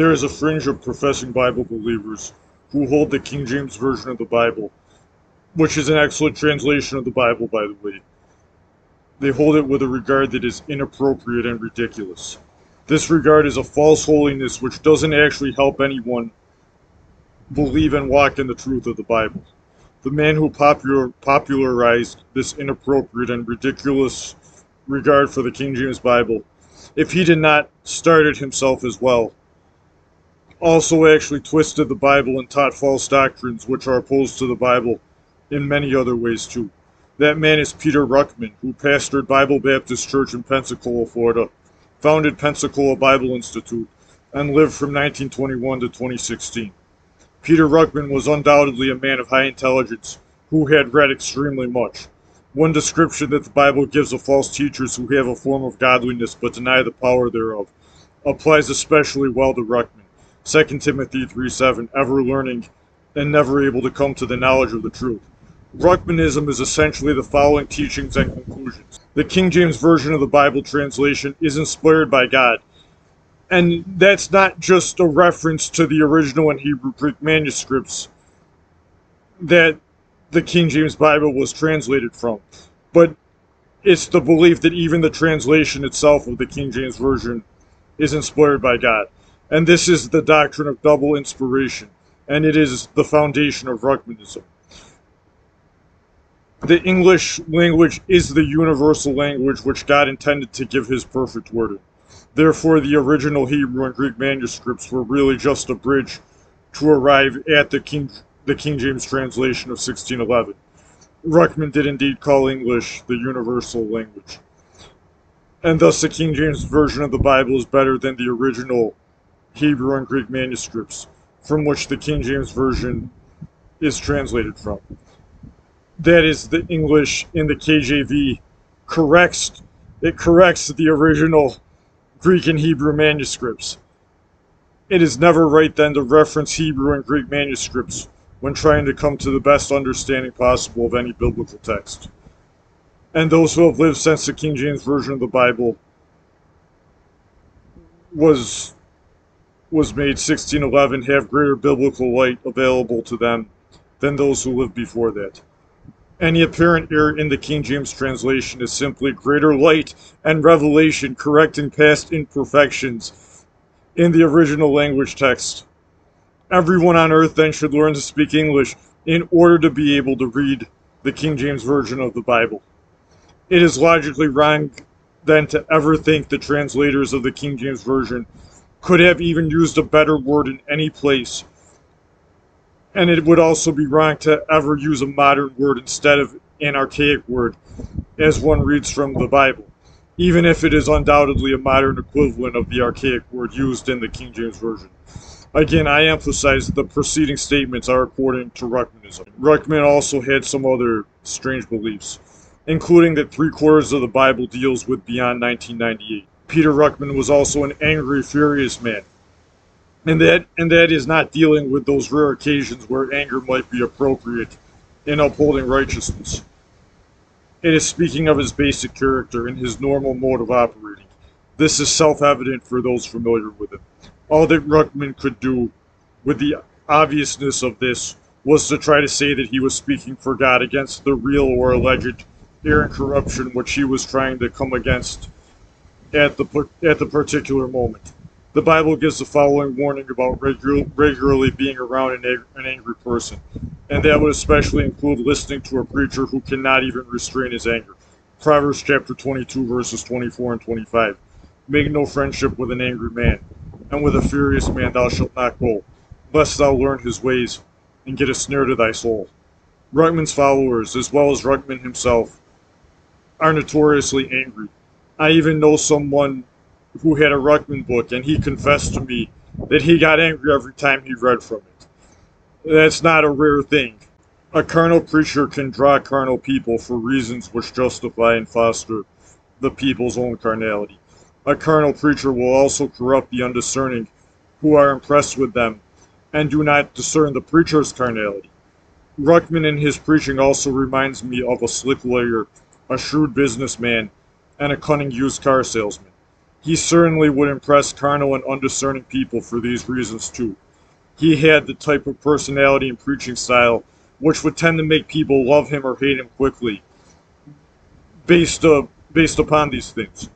There is a fringe of professing Bible believers who hold the King James Version of the Bible, which is an excellent translation of the Bible, by the way. They hold it with a regard that is inappropriate and ridiculous. This regard is a false holiness which doesn't actually help anyone believe and walk in the truth of the Bible. The man who popular, popularized this inappropriate and ridiculous regard for the King James Bible, if he did not start it himself as well, also actually twisted the Bible and taught false doctrines which are opposed to the Bible in many other ways too. That man is Peter Ruckman, who pastored Bible Baptist Church in Pensacola, Florida, founded Pensacola Bible Institute, and lived from 1921 to 2016. Peter Ruckman was undoubtedly a man of high intelligence who had read extremely much. One description that the Bible gives of false teachers who have a form of godliness but deny the power thereof applies especially well to Ruckman. 2 Timothy 3.7, ever learning and never able to come to the knowledge of the truth. Ruckmanism is essentially the following teachings and conclusions. The King James Version of the Bible translation is inspired by God. And that's not just a reference to the original and Hebrew Greek manuscripts that the King James Bible was translated from, but it's the belief that even the translation itself of the King James Version is inspired by God. And this is the doctrine of double inspiration, and it is the foundation of Ruckmanism. The English language is the universal language which God intended to give his perfect word Therefore, the original Hebrew and Greek manuscripts were really just a bridge to arrive at the King, the King James translation of 1611. Ruckman did indeed call English the universal language. And thus, the King James Version of the Bible is better than the original Hebrew and Greek manuscripts from which the King James Version is translated from. That is, the English in the KJV corrects it corrects the original Greek and Hebrew manuscripts. It is never right then to reference Hebrew and Greek manuscripts when trying to come to the best understanding possible of any biblical text. And those who have lived since the King James Version of the Bible was was made 1611 have greater biblical light available to them than those who lived before that. Any apparent error in the King James translation is simply greater light and revelation correcting past imperfections in the original language text. Everyone on earth then should learn to speak English in order to be able to read the King James Version of the Bible. It is logically wrong then to ever think the translators of the King James Version could have even used a better word in any place. And it would also be wrong to ever use a modern word instead of an archaic word, as one reads from the Bible, even if it is undoubtedly a modern equivalent of the archaic word used in the King James Version. Again, I emphasize that the preceding statements are according to Ruckmanism. Ruckman also had some other strange beliefs, including that three quarters of the Bible deals with beyond 1998. Peter Ruckman was also an angry, furious man. And that and that is not dealing with those rare occasions where anger might be appropriate in upholding righteousness. It is speaking of his basic character and his normal mode of operating. This is self-evident for those familiar with him. All that Ruckman could do with the obviousness of this was to try to say that he was speaking for God against the real or alleged error and corruption which he was trying to come against at the at the particular moment. The Bible gives the following warning about regular, regularly being around an, an angry person, and that would especially include listening to a preacher who cannot even restrain his anger. Proverbs chapter 22, verses 24 and 25. Make no friendship with an angry man, and with a furious man thou shalt not go, lest thou learn his ways and get a snare to thy soul. Ruckman's followers, as well as Ruckman himself, are notoriously angry I even know someone who had a Ruckman book, and he confessed to me that he got angry every time he read from it. That's not a rare thing. A carnal preacher can draw carnal people for reasons which justify and foster the people's own carnality. A carnal preacher will also corrupt the undiscerning who are impressed with them and do not discern the preacher's carnality. Ruckman in his preaching also reminds me of a slick lawyer, a shrewd businessman, and a cunning used car salesman. he certainly would impress carnal and undiscerning people for these reasons too. He had the type of personality and preaching style which would tend to make people love him or hate him quickly based, uh, based upon these things.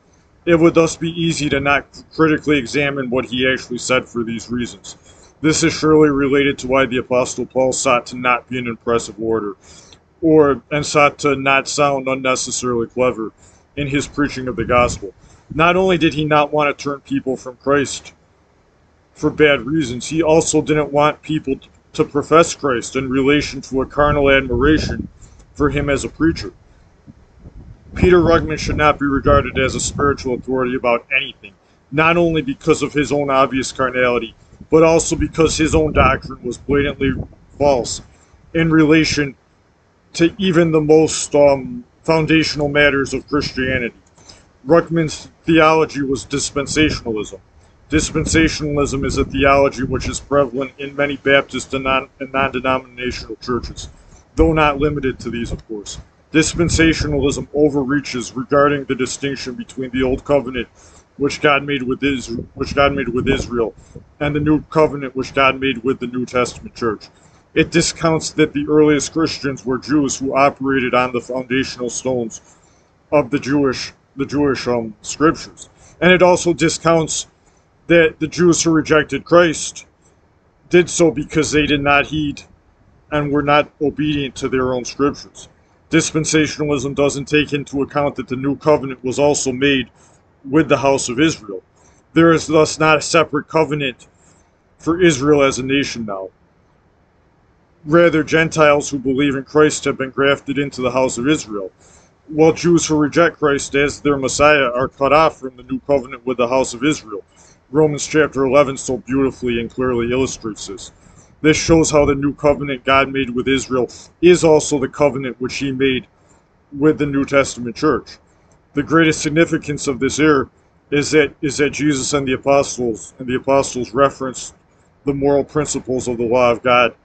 It would thus be easy to not critically examine what he actually said for these reasons. This is surely related to why the Apostle Paul sought to not be an impressive orator, or and sought to not sound unnecessarily clever in his preaching of the gospel. Not only did he not want to turn people from Christ for bad reasons, he also didn't want people to profess Christ in relation to a carnal admiration for him as a preacher. Peter Ruckman should not be regarded as a spiritual authority about anything, not only because of his own obvious carnality, but also because his own doctrine was blatantly false in relation to even the most um, foundational matters of Christianity. Ruckman's theology was dispensationalism. Dispensationalism is a theology which is prevalent in many Baptist and non denominational churches, though not limited to these, of course. Dispensationalism overreaches regarding the distinction between the old covenant which God made with Israel, which God made with Israel, and the new covenant which God made with the New Testament church. It discounts that the earliest Christians were Jews who operated on the foundational stones of the Jewish the Jewish um, scriptures, and it also discounts that the Jews who rejected Christ did so because they did not heed and were not obedient to their own scriptures. Dispensationalism doesn't take into account that the new covenant was also made with the house of Israel. There is thus not a separate covenant for Israel as a nation now. Rather, Gentiles who believe in Christ have been grafted into the house of Israel, while Jews who reject Christ as their Messiah are cut off from the new covenant with the house of Israel. Romans chapter 11 so beautifully and clearly illustrates this. This shows how the new covenant God made with Israel is also the covenant which he made with the New Testament church. The greatest significance of this error is that is that Jesus and the apostles and the apostles referenced the moral principles of the law of God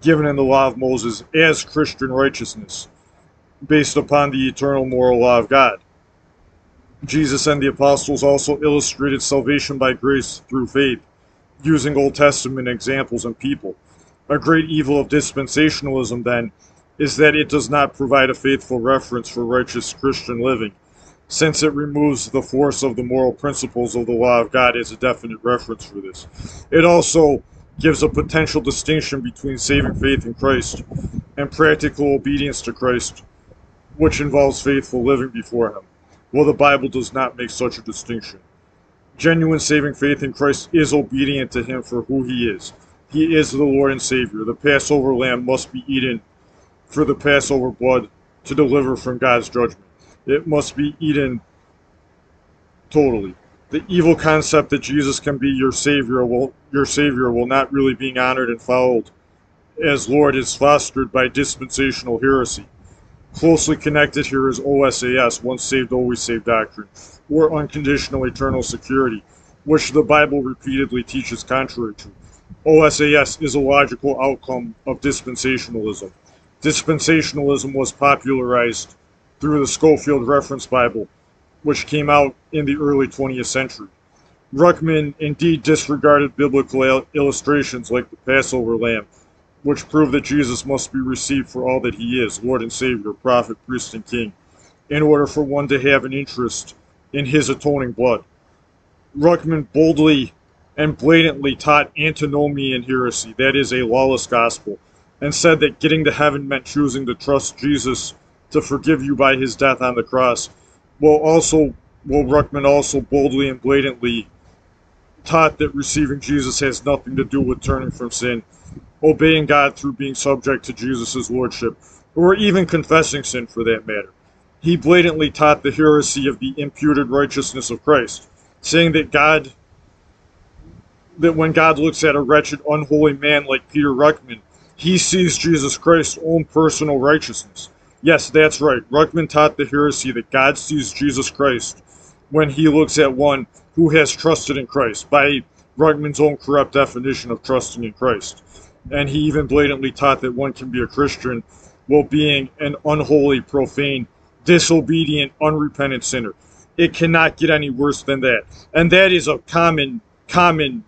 given in the law of Moses as Christian righteousness based upon the eternal moral law of God. Jesus and the apostles also illustrated salvation by grace through faith using Old Testament examples and people. A great evil of dispensationalism, then, is that it does not provide a faithful reference for righteous Christian living, since it removes the force of the moral principles of the law of God as a definite reference for this. It also gives a potential distinction between saving faith in Christ and practical obedience to Christ, which involves faithful living before Him. Well, the Bible does not make such a distinction. Genuine saving faith in Christ is obedient to him for who he is. He is the Lord and Savior. The Passover lamb must be eaten for the Passover blood to deliver from God's judgment. It must be eaten totally. The evil concept that Jesus can be your Savior will your Savior will not really being honored and followed as Lord is fostered by dispensational heresy. Closely connected here is OSAS, once saved, always saved doctrine, or unconditional eternal security, which the Bible repeatedly teaches contrary to. OSAS is a logical outcome of dispensationalism. Dispensationalism was popularized through the Scofield Reference Bible, which came out in the early 20th century. Ruckman indeed disregarded biblical illustrations like the Passover lamb which prove that Jesus must be received for all that he is, Lord and Savior, prophet, priest, and king, in order for one to have an interest in his atoning blood. Ruckman boldly and blatantly taught antinomian heresy, that is, a lawless gospel, and said that getting to heaven meant choosing to trust Jesus to forgive you by his death on the cross. Well, also, well, Ruckman also boldly and blatantly taught that receiving Jesus has nothing to do with turning from sin obeying God through being subject to Jesus' lordship, or even confessing sin for that matter. He blatantly taught the heresy of the imputed righteousness of Christ, saying that God that when God looks at a wretched, unholy man like Peter Ruckman, he sees Jesus Christ's own personal righteousness. Yes, that's right. Ruckman taught the heresy that God sees Jesus Christ when he looks at one who has trusted in Christ, by Ruckman's own corrupt definition of trusting in Christ and he even blatantly taught that one can be a Christian while being an unholy, profane, disobedient, unrepentant sinner. It cannot get any worse than that. And that is a common, common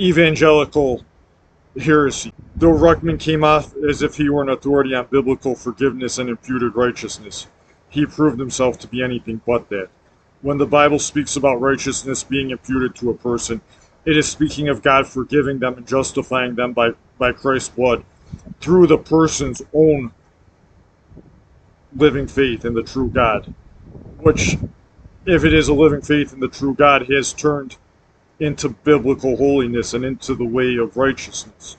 evangelical heresy. Though Ruckman came off as if he were an authority on biblical forgiveness and imputed righteousness, he proved himself to be anything but that. When the Bible speaks about righteousness being imputed to a person, it is speaking of God forgiving them and justifying them by, by Christ's blood through the person's own living faith in the true God, which, if it is a living faith in the true God, has turned into biblical holiness and into the way of righteousness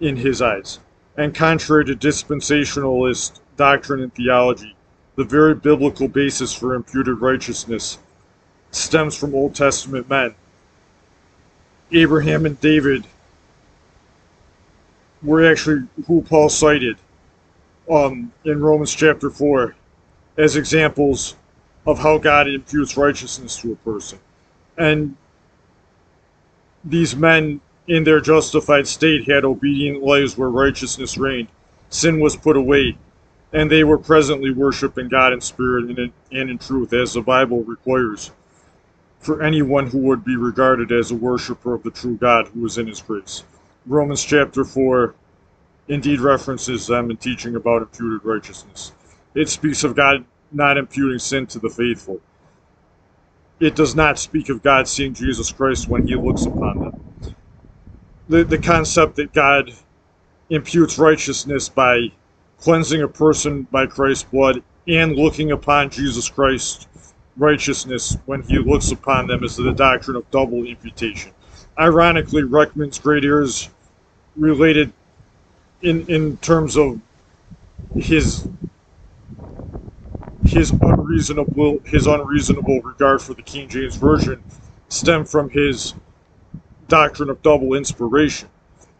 in his eyes. And contrary to dispensationalist doctrine and theology, the very biblical basis for imputed righteousness stems from Old Testament men. Abraham and David were actually who Paul cited um, in Romans chapter 4 as examples of how God imputes righteousness to a person. And these men, in their justified state, had obedient lives where righteousness reigned. Sin was put away, and they were presently worshiping God in spirit and in, and in truth, as the Bible requires for anyone who would be regarded as a worshiper of the true God who is in his grace. Romans chapter 4 indeed references them in teaching about imputed righteousness. It speaks of God not imputing sin to the faithful. It does not speak of God seeing Jesus Christ when he looks upon them. The, the concept that God imputes righteousness by cleansing a person by Christ's blood and looking upon Jesus Christ's righteousness when he looks upon them is the doctrine of double imputation. Ironically, Ruckman's great ears related in in terms of his his unreasonable his unreasonable regard for the King James version stem from his doctrine of double inspiration.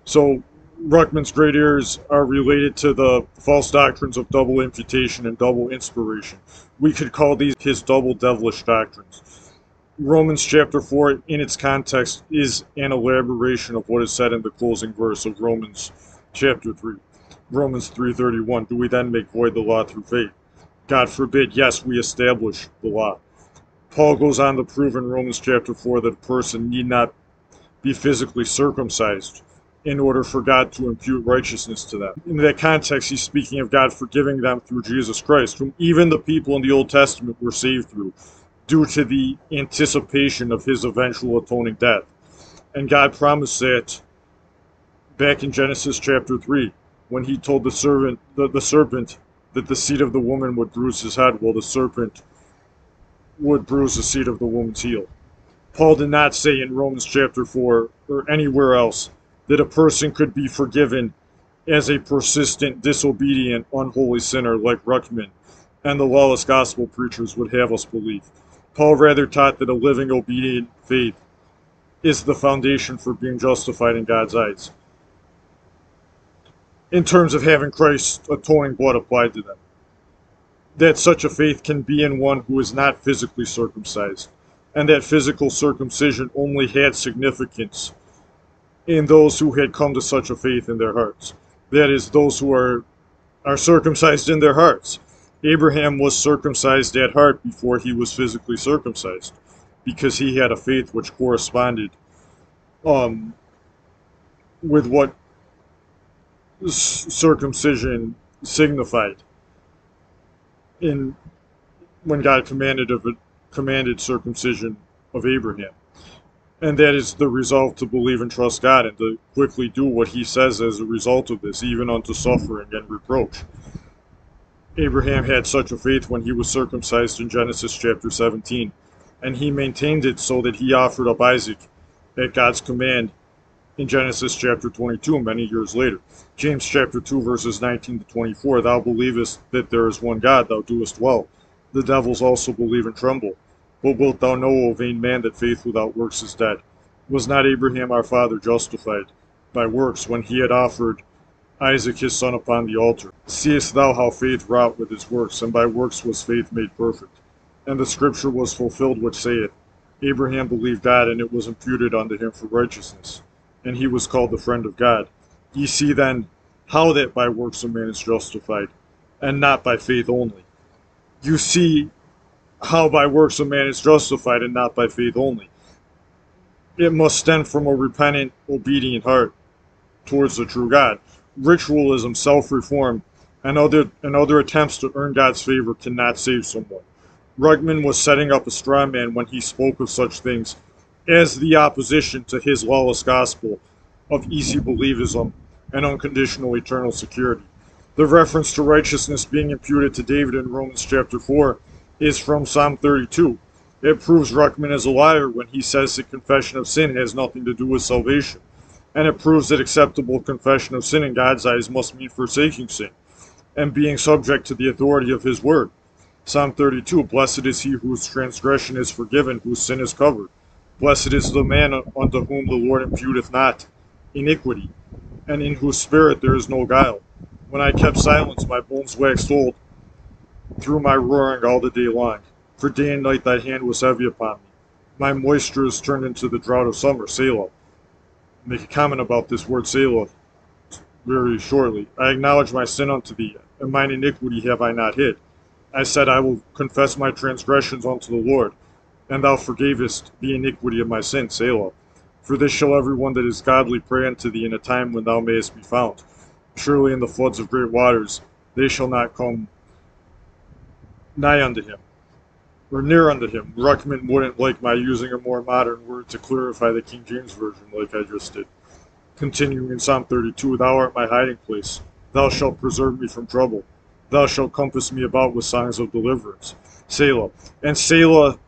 So Ruckman's great errors are related to the false doctrines of double imputation and double inspiration. We could call these his double devilish doctrines. Romans chapter 4, in its context, is an elaboration of what is said in the closing verse of Romans chapter 3. Romans 3.31, do we then make void the law through faith? God forbid, yes, we establish the law. Paul goes on to prove in Romans chapter 4 that a person need not be physically circumcised in order for God to impute righteousness to them. In that context, he's speaking of God forgiving them through Jesus Christ, whom even the people in the Old Testament were saved through, due to the anticipation of his eventual atoning death. And God promised that back in Genesis chapter 3, when he told the servant, the, the serpent that the seed of the woman would bruise his head, while the serpent would bruise the seed of the woman's heel. Paul did not say in Romans chapter 4 or anywhere else that a person could be forgiven as a persistent, disobedient, unholy sinner like Ruckman and the lawless gospel preachers would have us believe. Paul rather taught that a living, obedient faith is the foundation for being justified in God's eyes. In terms of having Christ's atoning blood applied to them, that such a faith can be in one who is not physically circumcised, and that physical circumcision only had significance in those who had come to such a faith in their hearts. That is, those who are, are circumcised in their hearts. Abraham was circumcised at heart before he was physically circumcised because he had a faith which corresponded um, with what circumcision signified in when God commanded of it, commanded circumcision of Abraham and that is the resolve to believe and trust God and to quickly do what he says as a result of this, even unto suffering and reproach. Abraham had such a faith when he was circumcised in Genesis chapter 17, and he maintained it so that he offered up Isaac at God's command in Genesis chapter 22 many years later. James chapter 2 verses 19 to 24, Thou believest that there is one God, thou doest well. The devils also believe and tremble. But wilt thou know, O vain man, that faith without works is dead? Was not Abraham our father justified by works when he had offered Isaac his son upon the altar? Seest thou how faith wrought with his works, and by works was faith made perfect? And the scripture was fulfilled which saith, Abraham believed God, and it was imputed unto him for righteousness, and he was called the friend of God. Ye see then how that by works a man is justified, and not by faith only. You see how by works a man is justified and not by faith only. It must stem from a repentant, obedient heart towards the true God. Ritualism, self-reform, and other and other attempts to earn God's favor cannot save someone. Ruckman was setting up a straw man when he spoke of such things as the opposition to his lawless gospel of easy believism and unconditional eternal security. The reference to righteousness being imputed to David in Romans chapter 4 is from Psalm 32. It proves Ruckman is a liar when he says that confession of sin has nothing to do with salvation. And it proves that acceptable confession of sin in God's eyes must mean forsaking sin and being subject to the authority of his word. Psalm 32 Blessed is he whose transgression is forgiven, whose sin is covered. Blessed is the man unto whom the Lord imputeth not iniquity, and in whose spirit there is no guile. When I kept silence, my bones waxed old through my roaring all the day long. For day and night thy hand was heavy upon me. My moisture is turned into the drought of summer. Selah. Make a comment about this word Selah very shortly. I acknowledge my sin unto thee, and mine iniquity have I not hid. I said, I will confess my transgressions unto the Lord, and thou forgavest the iniquity of my sin. Selah. For this shall every one that is godly pray unto thee in a time when thou mayest be found. Surely in the floods of great waters they shall not come nigh unto him, or near unto him. Ruckman wouldn't like my using a more modern word to clarify the King James Version like I just did. Continuing in Psalm 32, Thou art my hiding place. Thou shalt preserve me from trouble. Thou shalt compass me about with signs of deliverance. Selah. And Selah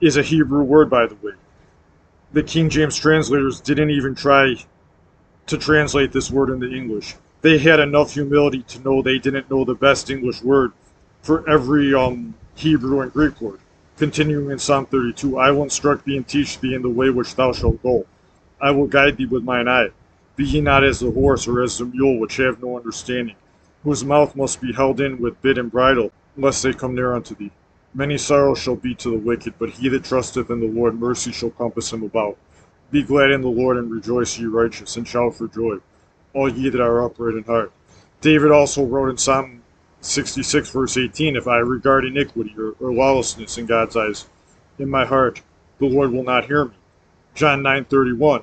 is a Hebrew word, by the way the King James translators didn't even try to translate this word into English. They had enough humility to know they didn't know the best English word for every um, Hebrew and Greek word. Continuing in Psalm 32, I will instruct thee and teach thee in the way which thou shalt go. I will guide thee with mine eye. Be ye not as the horse or as the mule which have no understanding, whose mouth must be held in with bit and bridle, lest they come near unto thee. Many sorrows shall be to the wicked, but he that trusteth in the Lord, mercy shall compass him about. Be glad in the Lord, and rejoice, ye righteous, and shout for joy, all ye that are upright in heart. David also wrote in Psalm 66, verse 18, If I regard iniquity or, or lawlessness in God's eyes in my heart, the Lord will not hear me. John 9:31.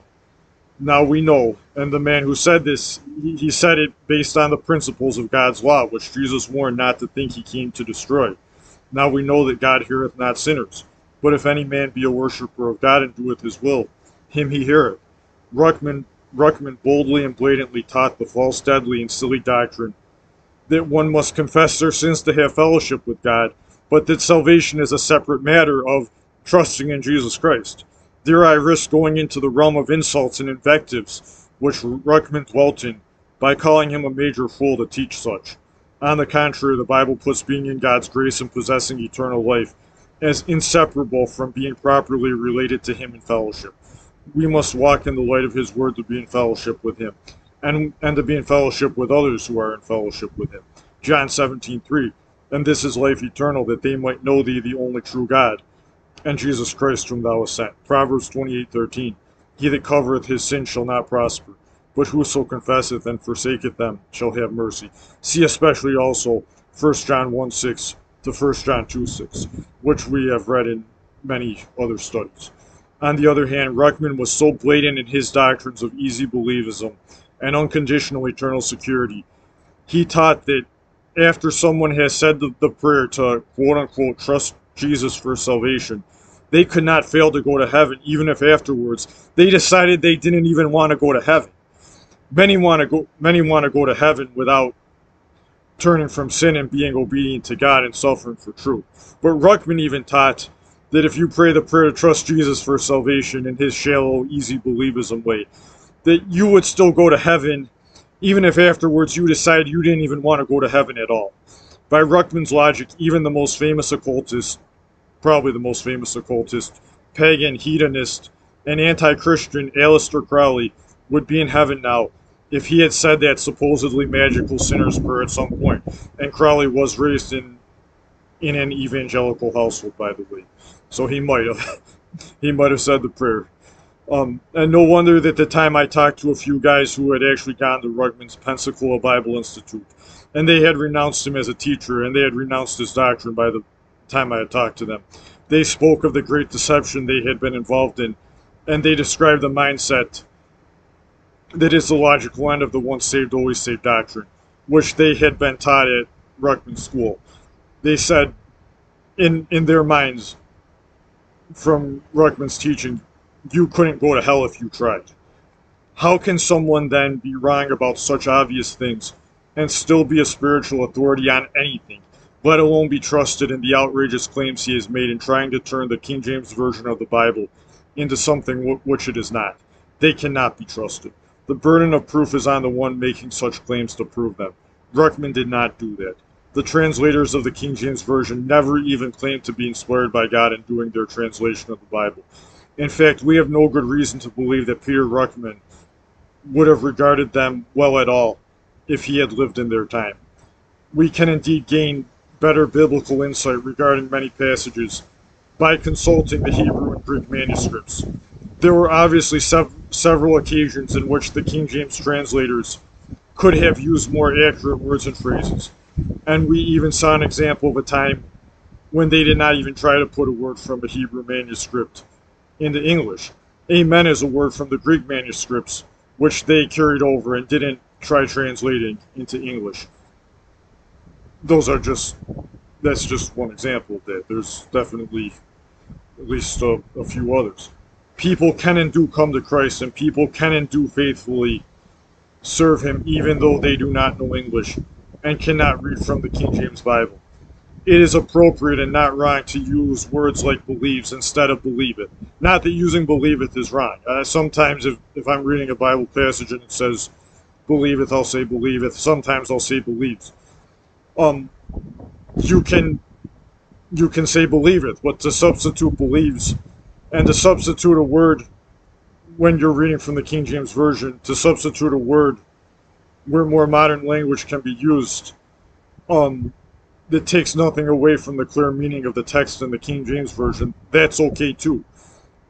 Now we know, and the man who said this, he, he said it based on the principles of God's law, which Jesus warned not to think he came to destroy. Now we know that God heareth not sinners. But if any man be a worshipper of God and doeth his will, him he heareth. Ruckman, Ruckman boldly and blatantly taught the false, deadly, and silly doctrine that one must confess their sins to have fellowship with God, but that salvation is a separate matter of trusting in Jesus Christ. There I risk going into the realm of insults and invectives, which Ruckman dwelt in, by calling him a major fool to teach such. On the contrary, the Bible puts being in God's grace and possessing eternal life as inseparable from being properly related to Him in fellowship. We must walk in the light of His Word to be in fellowship with Him, and, and to be in fellowship with others who are in fellowship with Him. John 17, 3. And this is life eternal, that they might know Thee, the only true God, and Jesus Christ, whom Thou hast sent. Proverbs 28, 13. He that covereth his sin shall not prosper but whoso confesseth and forsaketh them shall have mercy. See especially also 1 John 1 6 to 1 John 2 6, which we have read in many other studies. On the other hand, Ruckman was so blatant in his doctrines of easy believism and unconditional eternal security. He taught that after someone has said the, the prayer to quote unquote trust Jesus for salvation, they could not fail to go to heaven, even if afterwards they decided they didn't even want to go to heaven many want to go many want to go to heaven without turning from sin and being obedient to God and suffering for truth. But Ruckman even taught that if you pray the prayer to trust Jesus for salvation in his shallow, easy believism way, that you would still go to heaven even if afterwards you decide you didn't even want to go to heaven at all. By Ruckman's logic, even the most famous occultist, probably the most famous occultist, pagan, hedonist, and anti-Christian Aleister Crowley would be in heaven now if he had said that supposedly magical sinner's prayer at some point. And Crowley was raised in in an evangelical household, by the way, so he might have he might have said the prayer. Um, and no wonder that the time I talked to a few guys who had actually gone to Ruckman's Pensacola Bible Institute, and they had renounced him as a teacher, and they had renounced his doctrine by the time I had talked to them. They spoke of the great deception they had been involved in, and they described the mindset that is the logical end of the once saved, always saved doctrine, which they had been taught at Ruckman School. They said, in, in their minds, from Ruckman's teaching, you couldn't go to hell if you tried. How can someone then be wrong about such obvious things and still be a spiritual authority on anything, let alone be trusted in the outrageous claims he has made in trying to turn the King James Version of the Bible into something which it is not? They cannot be trusted. The burden of proof is on the one making such claims to prove them. Ruckman did not do that. The translators of the King James Version never even claimed to be inspired by God in doing their translation of the Bible. In fact, we have no good reason to believe that Peter Ruckman would have regarded them well at all if he had lived in their time. We can indeed gain better biblical insight regarding many passages by consulting the Hebrew and Greek manuscripts. There were obviously sev- several occasions in which the King James translators could have used more accurate words and phrases, and we even saw an example of a time when they did not even try to put a word from a Hebrew manuscript into English. Amen is a word from the Greek manuscripts, which they carried over and didn't try translating into English. Those are just, that's just one example of that. There's definitely at least a, a few others. People can and do come to Christ, and people can and do faithfully serve Him, even though they do not know English and cannot read from the King James Bible. It is appropriate and not wrong to use words like believes instead of believe it. Not that using believeth is wrong. Uh, sometimes, if, if I'm reading a Bible passage and it says believeth, I'll say believeth. Sometimes I'll say believes. Um, you can you can say believeth, but to substitute believes, and to substitute a word when you're reading from the King James Version, to substitute a word where more modern language can be used, um, that takes nothing away from the clear meaning of the text in the King James Version, that's okay too.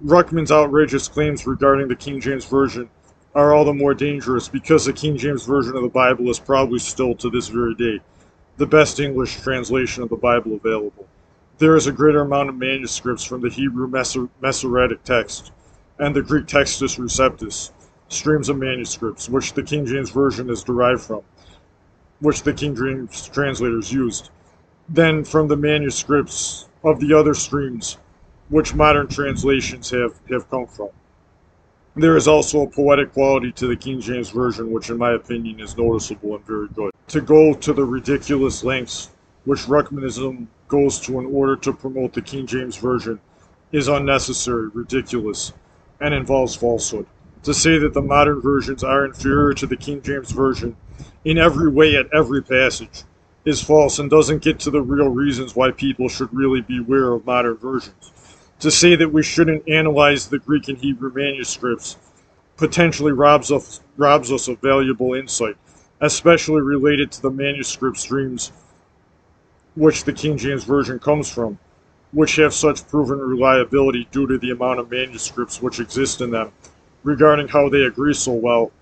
Ruckman's outrageous claims regarding the King James Version are all the more dangerous because the King James Version of the Bible is probably still, to this very day, the best English translation of the Bible available. There is a greater amount of manuscripts from the Hebrew Masoretic text and the Greek Textus Receptus, streams of manuscripts, which the King James Version is derived from, which the King James translators used, than from the manuscripts of the other streams which modern translations have, have come from. There is also a poetic quality to the King James Version, which, in my opinion, is noticeable and very good. To go to the ridiculous lengths which Ruckmanism goes to in order to promote the King James Version is unnecessary, ridiculous, and involves falsehood. To say that the modern versions are inferior to the King James Version in every way at every passage is false and doesn't get to the real reasons why people should really beware of modern versions. To say that we shouldn't analyze the Greek and Hebrew manuscripts potentially robs us, robs us of valuable insight, especially related to the manuscript streams which the King James Version comes from, which have such proven reliability due to the amount of manuscripts which exist in them, regarding how they agree so well,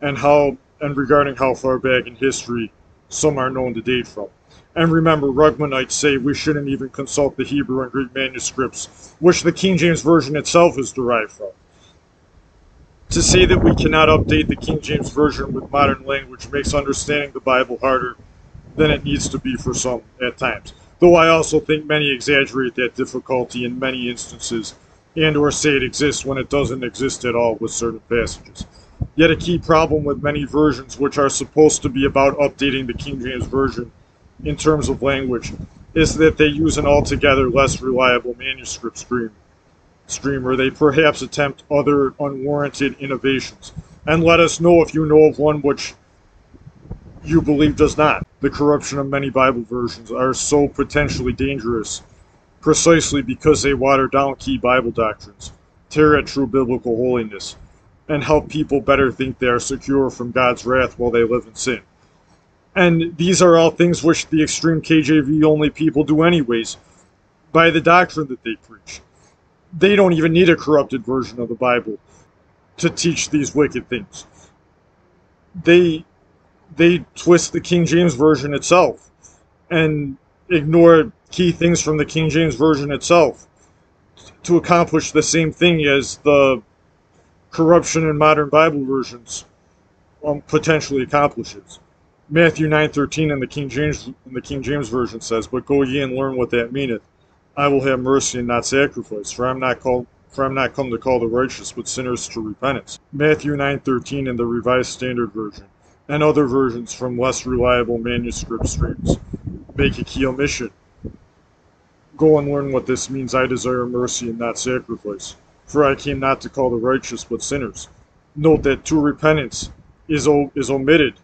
and how and regarding how far back in history some are known to date from. And remember, Ruckmanites say we shouldn't even consult the Hebrew and Greek manuscripts, which the King James Version itself is derived from. To say that we cannot update the King James Version with modern language makes understanding the Bible harder than it needs to be for some at times. Though I also think many exaggerate that difficulty in many instances and or say it exists when it doesn't exist at all with certain passages. Yet a key problem with many versions which are supposed to be about updating the King James Version in terms of language is that they use an altogether less reliable manuscript stream, stream or they perhaps attempt other unwarranted innovations. And let us know if you know of one which you believe does not. The corruption of many Bible versions are so potentially dangerous precisely because they water down key Bible doctrines, tear at true biblical holiness, and help people better think they are secure from God's wrath while they live in sin. And these are all things which the extreme KJV only people do, anyways, by the doctrine that they preach. They don't even need a corrupted version of the Bible to teach these wicked things. They they twist the King James version itself and ignore key things from the King James Version itself to accomplish the same thing as the corruption in modern Bible versions um, potentially accomplishes. Matthew 9:13 in the King James in the King James version says, "But go ye and learn what that meaneth. I will have mercy and not sacrifice, for I am not called for I am not come to call the righteous, but sinners to repentance." Matthew 9:13 in the Revised Standard Version, and other versions from less reliable manuscript streams make a key omission. Go and learn what this means. I desire mercy and not sacrifice, for I came not to call the righteous, but sinners. Note that true repentance is is omitted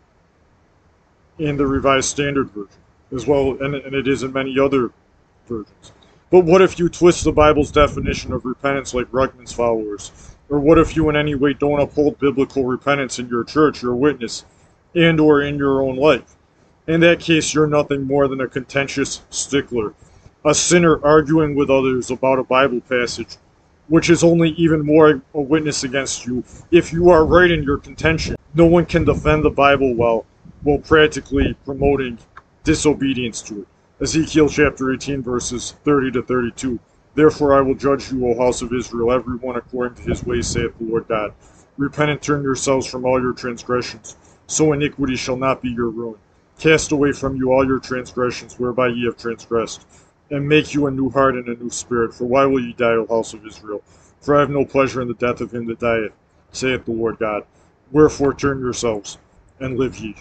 in the Revised Standard Version, as well, and, and it is in many other versions. But what if you twist the Bible's definition of repentance like Ruckman's followers? Or what if you in any way don't uphold biblical repentance in your church, your witness, and or in your own life? In that case, you're nothing more than a contentious stickler, a sinner arguing with others about a Bible passage, which is only even more a witness against you if you are right in your contention. No one can defend the Bible well while practically promoting disobedience to it. Ezekiel chapter 18, verses 30 to 32. Therefore I will judge you, O house of Israel, every one according to his ways, saith the Lord God. Repent and turn yourselves from all your transgressions, so iniquity shall not be your ruin. Cast away from you all your transgressions, whereby ye have transgressed, and make you a new heart and a new spirit. For why will ye die, O house of Israel? For I have no pleasure in the death of him that dieth, saith the Lord God. Wherefore turn yourselves, and live ye.